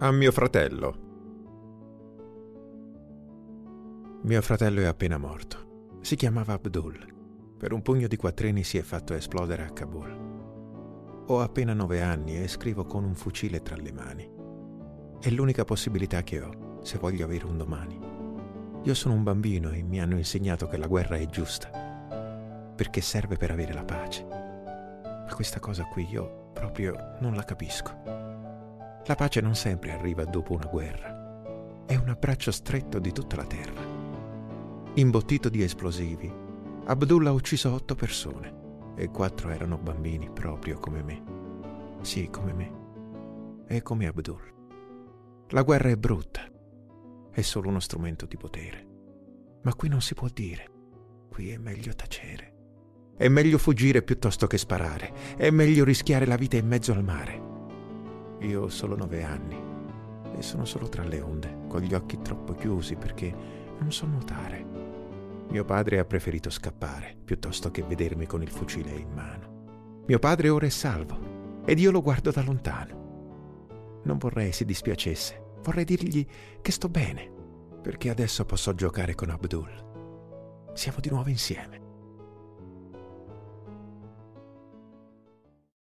A mio fratello. Mio fratello è appena morto. Si chiamava Abdul. Per un pugno di quattrini si è fatto esplodere a Kabul. Ho appena nove anni e scrivo con un fucile tra le mani. È l'unica possibilità che ho, se voglio avere un domani. Io sono un bambino e mi hanno insegnato che la guerra è giusta, perché serve per avere la pace. Ma questa cosa qui io proprio non la capisco. La pace non sempre arriva dopo una guerra. È un abbraccio stretto di tutta la terra. Imbottito di esplosivi, Abdullah ha ucciso otto persone e quattro erano bambini proprio come me. Sì, come me. E come Abdul. La guerra è brutta. È solo uno strumento di potere. Ma qui non si può dire. Qui è meglio tacere. È meglio fuggire piuttosto che sparare. È meglio rischiare la vita in mezzo al mare. Io ho solo nove anni e sono solo tra le onde, con gli occhi troppo chiusi perché non so nuotare. Mio padre ha preferito scappare piuttosto che vedermi con il fucile in mano. Mio padre ora è salvo ed io lo guardo da lontano. Non vorrei si dispiacesse, vorrei dirgli che sto bene, perché adesso posso giocare con Abdul. Siamo di nuovo insieme.